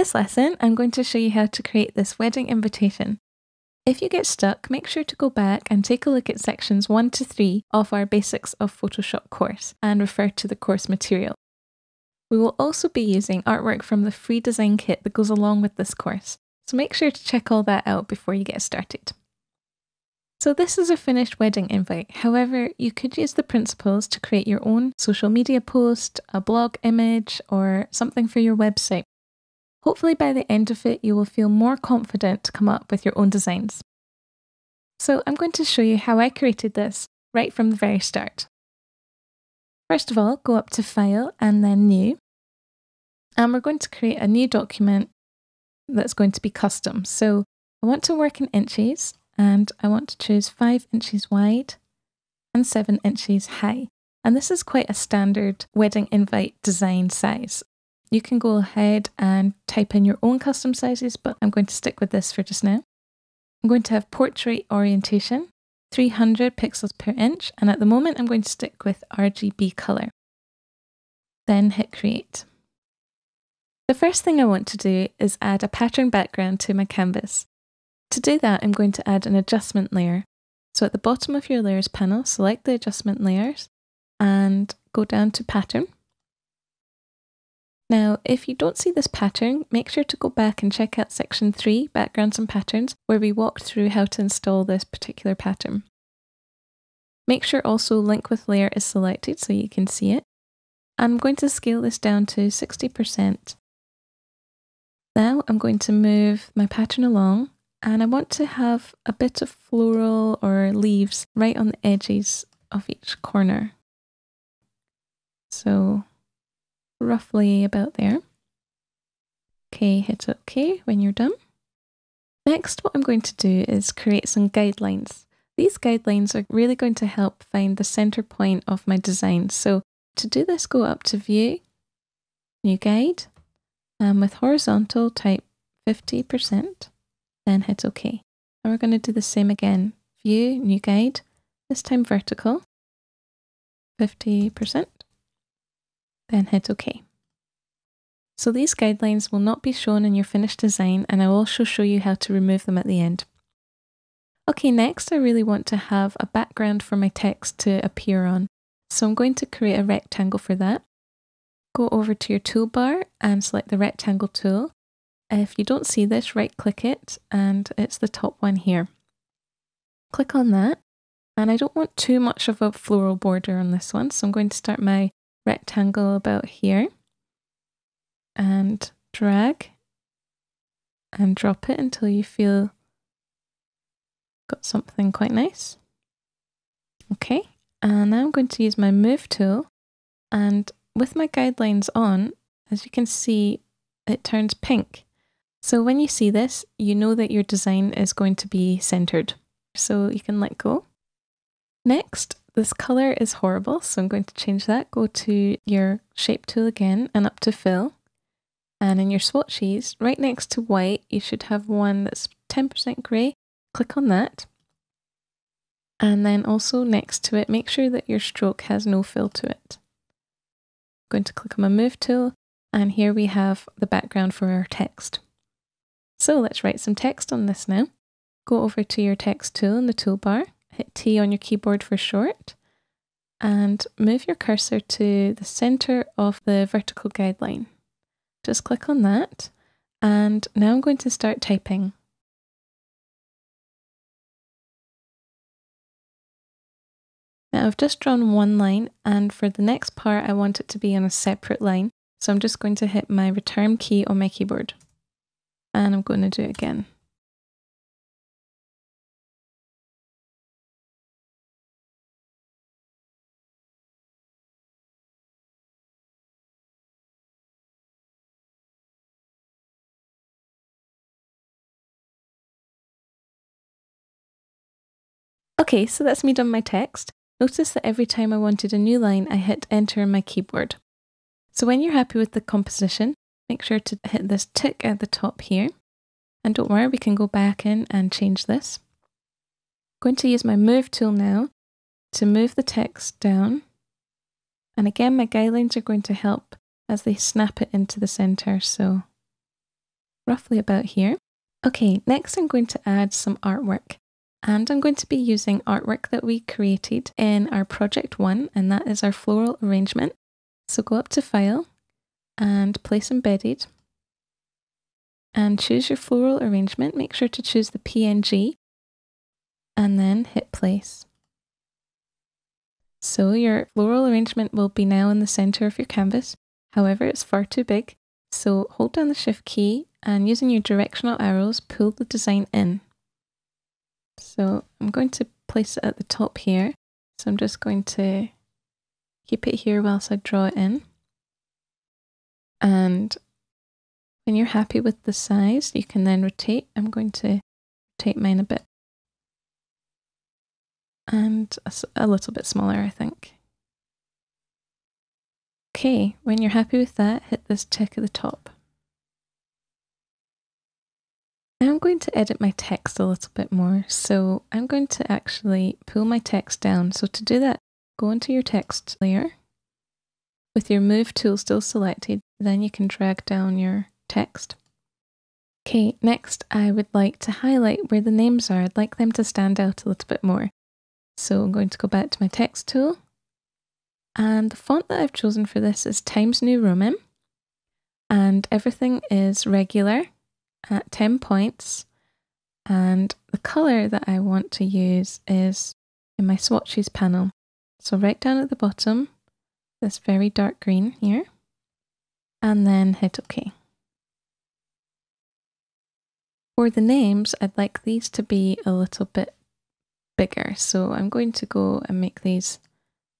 In this lesson, I'm going to show you how to create this wedding invitation. If you get stuck, make sure to go back and take a look at sections 1 to 3 of our Basics of Photoshop course and refer to the course material. We will also be using artwork from the free design kit that goes along with this course, so make sure to check all that out before you get started. So this is a finished wedding invite. However, you could use the principles to create your own social media post, a blog image, or something for your website. Hopefully by the end of it, you will feel more confident to come up with your own designs. So I'm going to show you how I created this right from the very start. First of all, go up to File and then New. And we're going to create a new document that's going to be custom. So I want to work in inches and I want to choose 5 inches wide and 7 inches high. And this is quite a standard wedding invite design size. You can go ahead and type in your own custom sizes, but I'm going to stick with this for just now. I'm going to have portrait orientation, 300 pixels per inch, and at the moment I'm going to stick with RGB color. Then hit create. The first thing I want to do is add a pattern background to my canvas. To do that, I'm going to add an adjustment layer. So at the bottom of your layers panel, select the adjustment layers and go down to pattern. Now, if you don't see this pattern, make sure to go back and check out section 3, backgrounds and patterns, where we walked through how to install this particular pattern. Make sure also link with layer is selected so you can see it. I'm going to scale this down to 60%. Now I'm going to move my pattern along and I want to have a bit of floral or leaves right on the edges of each corner. So roughly about there. Okay, hit OK when you're done. Next, what I'm going to do is create some guidelines. These guidelines are really going to help find the center point of my design. So to do this, go up to View, New Guide, and with horizontal type 50% then hit OK. And we're going to do the same again. View, new guide, this time vertical, 50%, then hit OK. So these guidelines will not be shown in your finished design and I will also show you how to remove them at the end. Okay, next I really want to have a background for my text to appear on. So I'm going to create a rectangle for that. Go over to your toolbar and select the rectangle tool if you don't see this, right click it and it's the top one here. Click on that. And I don't want too much of a floral border on this one, so I'm going to start my rectangle about here and drag and drop it until you feel got something quite nice. Okay, and now I'm going to use my move tool and with my guidelines on, as you can see, it turns pink. So when you see this, you know that your design is going to be centered. So you can let go. Next, this color is horrible, so I'm going to change that. Go to your shape tool again and up to fill. And in your swatches, right next to white, you should have one that's 10% grey. Click on that. And then also next to it, make sure that your stroke has no fill to it. I'm going to click on my move tool, and here we have the background for our text. So let's write some text on this now. Go over to your text tool in the toolbar, hit T on your keyboard for short, and move your cursor to the center of the vertical guideline. Just click on that, and now I'm going to start typing. Now I've just drawn one line and for the next part I want it to be on a separate line. So I'm just going to hit my return key on my keyboard and I'm going to do it again. Okay, so that's me done my text. Notice that every time I wanted a new line, I hit enter on my keyboard. So when you're happy with the composition, Make sure to hit this tick at the top here. And don't worry, we can go back in and change this. I'm going to use my move tool now to move the text down. And again, my guidelines are going to help as they snap it into the center. So roughly about here. Okay, next I'm going to add some artwork. And I'm going to be using artwork that we created in our project one, and that is our floral arrangement. So go up to File and Place Embedded and choose your floral arrangement. Make sure to choose the PNG and then hit Place. So your floral arrangement will be now in the center of your canvas. However, it's far too big. So hold down the Shift key and using your directional arrows, pull the design in. So I'm going to place it at the top here. So I'm just going to keep it here whilst I draw it in. And when you're happy with the size, you can then rotate. I'm going to rotate mine a bit. And a, a little bit smaller, I think. Okay, when you're happy with that, hit this tick at the top. I'm going to edit my text a little bit more. So I'm going to actually pull my text down. So to do that, go into your text layer with your move tool still selected. Then you can drag down your text. Okay, next I would like to highlight where the names are. I'd like them to stand out a little bit more. So I'm going to go back to my text tool. And the font that I've chosen for this is Times New Roman. And everything is regular at 10 points. And the color that I want to use is in my swatches panel. So right down at the bottom, this very dark green here, and then hit OK. For the names, I'd like these to be a little bit bigger. So I'm going to go and make these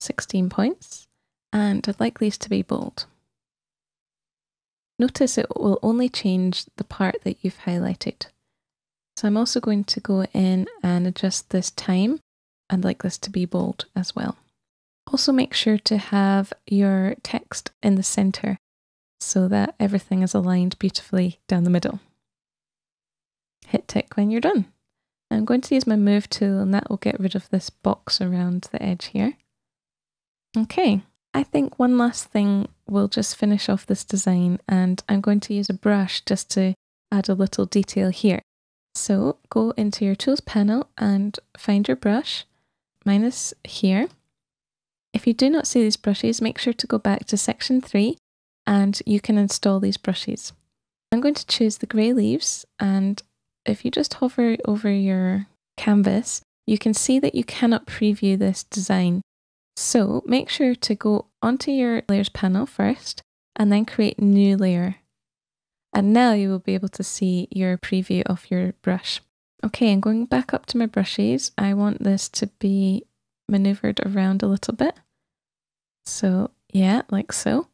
16 points, and I'd like these to be bold. Notice it will only change the part that you've highlighted. So I'm also going to go in and adjust this time. I'd like this to be bold as well. Also make sure to have your text in the center so that everything is aligned beautifully down the middle. Hit tick when you're done. I'm going to use my move tool and that will get rid of this box around the edge here. Okay, I think one last thing we'll just finish off this design and I'm going to use a brush just to add a little detail here. So go into your tools panel and find your brush. Mine is here. If you do not see these brushes, make sure to go back to section 3 and you can install these brushes. I'm going to choose the grey leaves and if you just hover over your canvas, you can see that you cannot preview this design. So make sure to go onto your layers panel first and then create new layer. And now you will be able to see your preview of your brush. Okay, I'm going back up to my brushes. I want this to be maneuvered around a little bit. So yeah, like so.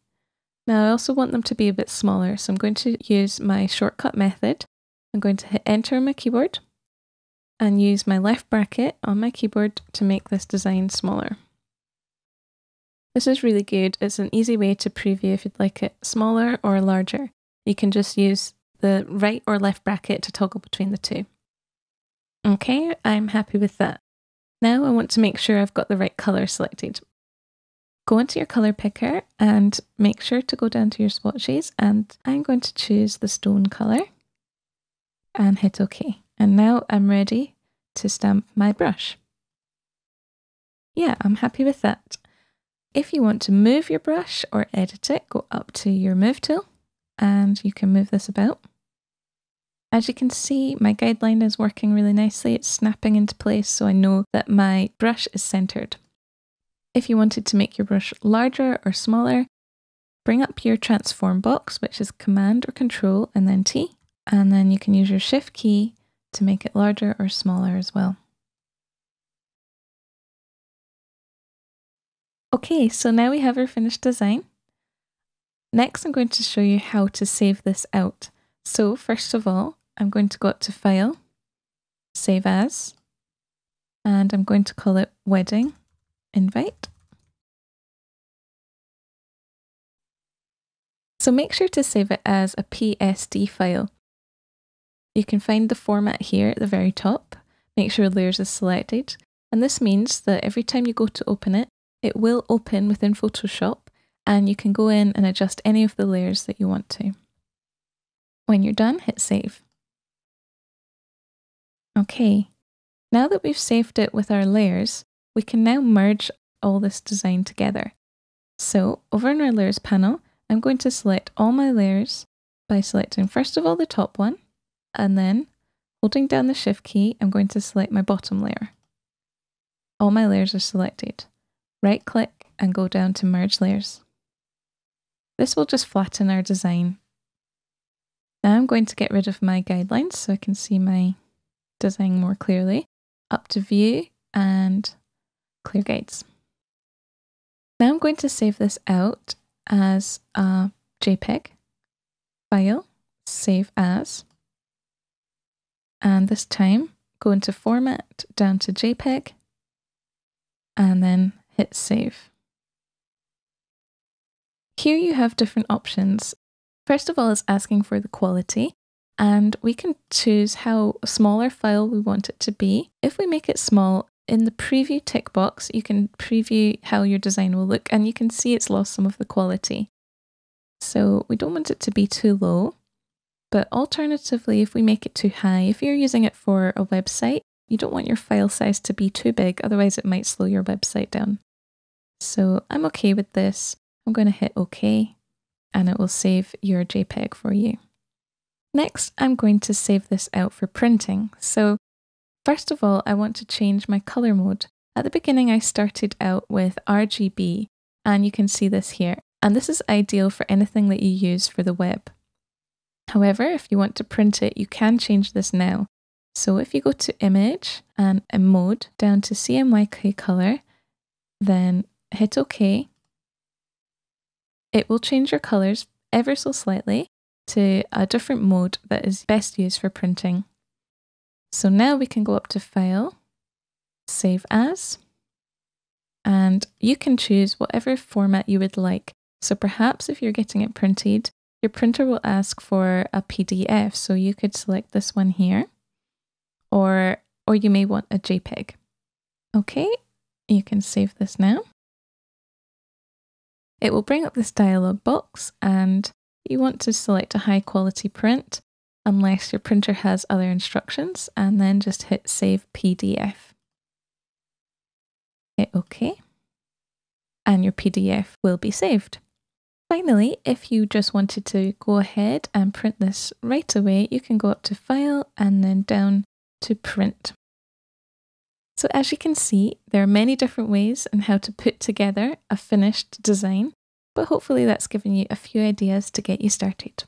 Now I also want them to be a bit smaller. So I'm going to use my shortcut method. I'm going to hit enter on my keyboard and use my left bracket on my keyboard to make this design smaller. This is really good. It's an easy way to preview if you'd like it smaller or larger. You can just use the right or left bracket to toggle between the two. Okay, I'm happy with that. Now I want to make sure I've got the right colour selected. Go into your colour picker and make sure to go down to your swatches and I'm going to choose the stone colour and hit OK. And now I'm ready to stamp my brush. Yeah, I'm happy with that. If you want to move your brush or edit it, go up to your move tool and you can move this about. As you can see, my guideline is working really nicely. It's snapping into place so I know that my brush is centered. If you wanted to make your brush larger or smaller, bring up your transform box, which is Command or Control and then T, and then you can use your Shift key to make it larger or smaller as well. Okay, so now we have our finished design. Next, I'm going to show you how to save this out. So first of all, I'm going to go up to File, Save As, and I'm going to call it Wedding Invite. So make sure to save it as a PSD file. You can find the format here at the very top. Make sure Layers is selected. And this means that every time you go to open it, it will open within Photoshop and you can go in and adjust any of the layers that you want to. When you're done, hit save. Okay, now that we've saved it with our layers, we can now merge all this design together. So over in our layers panel, I'm going to select all my layers by selecting first of all the top one, and then holding down the shift key, I'm going to select my bottom layer. All my layers are selected. Right click and go down to merge layers. This will just flatten our design. Now I'm going to get rid of my guidelines so I can see my design more clearly. Up to view and clear guides. Now I'm going to save this out as a JPEG file, save as, and this time go into format down to JPEG and then hit save. Here you have different options. First of all, it's asking for the quality and we can choose how small our file we want it to be. If we make it small, in the preview tick box, you can preview how your design will look and you can see it's lost some of the quality. So we don't want it to be too low, but alternatively, if we make it too high, if you're using it for a website, you don't want your file size to be too big, otherwise it might slow your website down. So I'm okay with this. I'm going to hit OK and it will save your JPEG for you. Next, I'm going to save this out for printing. So First of all, I want to change my color mode. At the beginning, I started out with RGB, and you can see this here. And this is ideal for anything that you use for the web. However, if you want to print it, you can change this now. So if you go to Image and a Mode down to CMYK Color, then hit OK. It will change your colors ever so slightly to a different mode that is best used for printing. So now we can go up to File, Save As, and you can choose whatever format you would like. So perhaps if you're getting it printed, your printer will ask for a PDF. So you could select this one here, or, or you may want a JPEG. Okay, you can save this now. It will bring up this dialog box and you want to select a high quality print unless your printer has other instructions, and then just hit Save PDF. Hit OK, and your PDF will be saved. Finally, if you just wanted to go ahead and print this right away, you can go up to File and then down to Print. So as you can see, there are many different ways on how to put together a finished design, but hopefully that's given you a few ideas to get you started.